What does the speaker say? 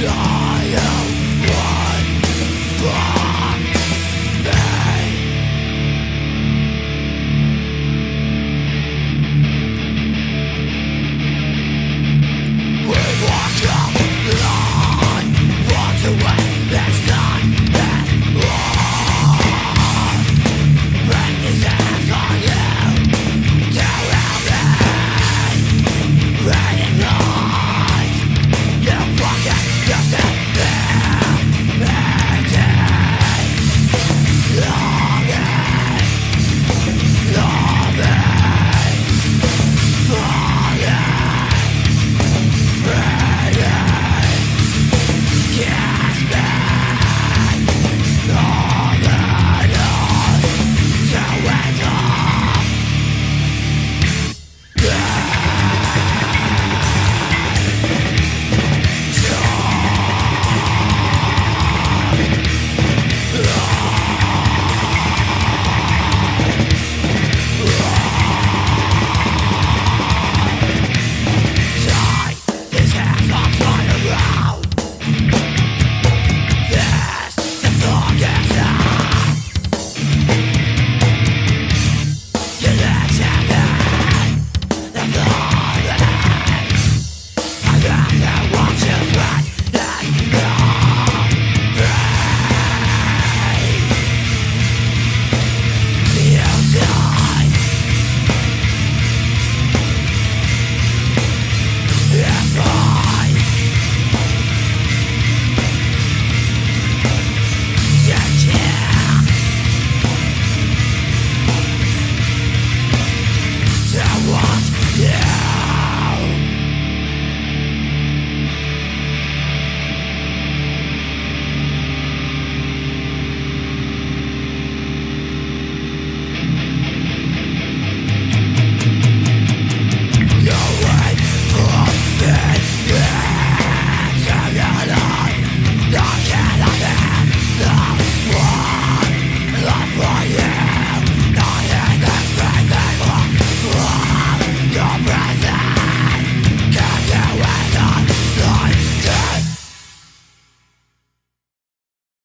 Yeah.